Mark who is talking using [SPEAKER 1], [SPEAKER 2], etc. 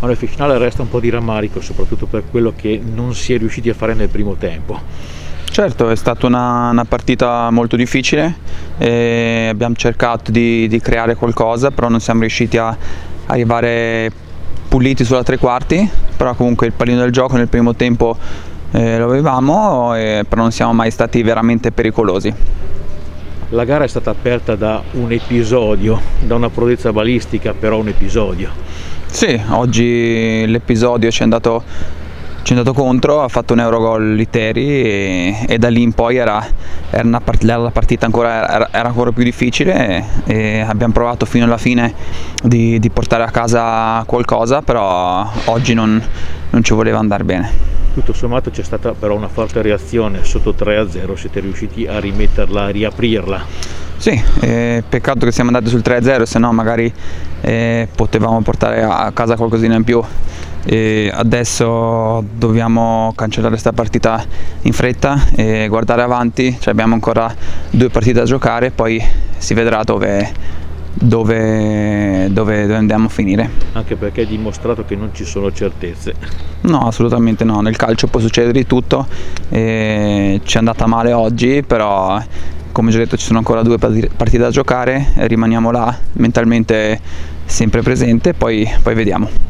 [SPEAKER 1] ma nel finale resta un po' di rammarico, soprattutto per quello che non si è riusciti a fare nel primo tempo.
[SPEAKER 2] Certo, è stata una, una partita molto difficile, abbiamo cercato di, di, creare qualcosa, però non siamo riusciti a arrivare puliti sulla tre quarti, però comunque il pallino del gioco nel primo tempo eh, lo avevamo, eh, però non siamo mai stati veramente pericolosi.
[SPEAKER 1] La gara è stata aperta da un episodio, da una prodezza balistica, però un episodio.
[SPEAKER 2] Sì, oggi l'episodio ci è andato ci è andato contro, ha fatto un Eurogol Literi e, e, da lì in poi era, era una part la partita ancora, era, era, ancora più difficile e, e, abbiamo provato fino alla fine di, di, portare a casa qualcosa, però oggi non, non ci voleva andare bene.
[SPEAKER 1] Tutto sommato c'è stata però una forte reazione, sotto 3-0 siete riusciti a rimetterla, a riaprirla.
[SPEAKER 2] Sì, eh, peccato che siamo andati sul 3-0, se no magari eh, potevamo portare a casa qualcosina in più. E adesso dobbiamo cancellare questa partita in fretta e guardare avanti, cioè abbiamo ancora due partite da giocare, poi si vedrà dove, dove, dove, dove, andiamo a finire.
[SPEAKER 1] Anche perché è dimostrato che non ci sono certezze.
[SPEAKER 2] No, assolutamente no, nel calcio può succedere di tutto, e ci è andata male oggi, però come già detto ci sono ancora due partite da giocare, rimaniamo là mentalmente sempre presente, poi, poi vediamo.